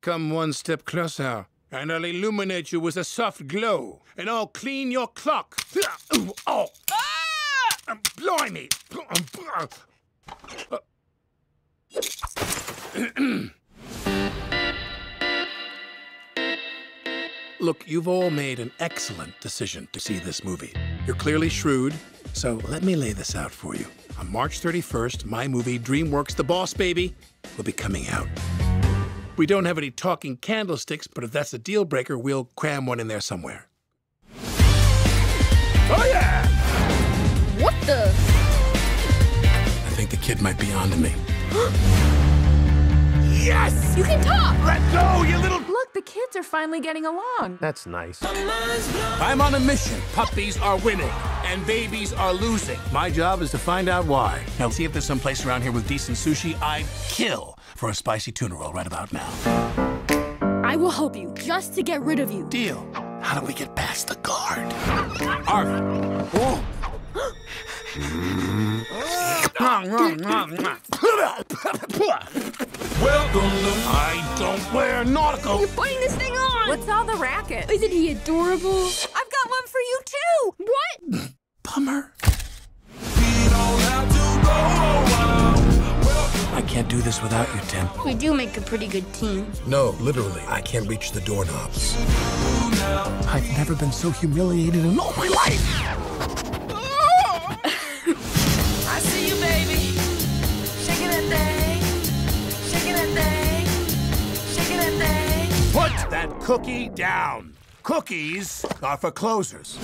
Come one step closer, and I'll illuminate you with a soft glow, and I'll clean your clock. Oh! Ah! Blimey! Look, you've all made an excellent decision to see this movie. You're clearly shrewd, so let me lay this out for you. On March 31st, my movie, DreamWorks The Boss Baby, will be coming out. We don't have any talking candlesticks, but if that's a deal breaker, we'll cram one in there somewhere. Oh, yeah! What the? I think the kid might be onto me. yes! You can talk! Let go, you little... Look, the kids are finally getting along. That's nice. I'm on a mission. Puppies are winning, and babies are losing. My job is to find out why. Now, see if there's some place around here with decent sushi I'd kill for a spicy tuna roll right about now. I will help you, just to get rid of you. Deal. How do we get past the guard? Arf. Oh. Welcome to I don't wear nautical. You're putting this thing on. What's all the racket? Isn't he adorable? I've got one for you too. What? Bummer. I can't do this without you, Tim. We do make a pretty good team. No, literally, I can't reach the doorknobs. I've never been so humiliated in all my life. I see you, baby. Shaking that thing. Shaking that thing. Shaking that thing. Put that cookie down. Cookies are for closers.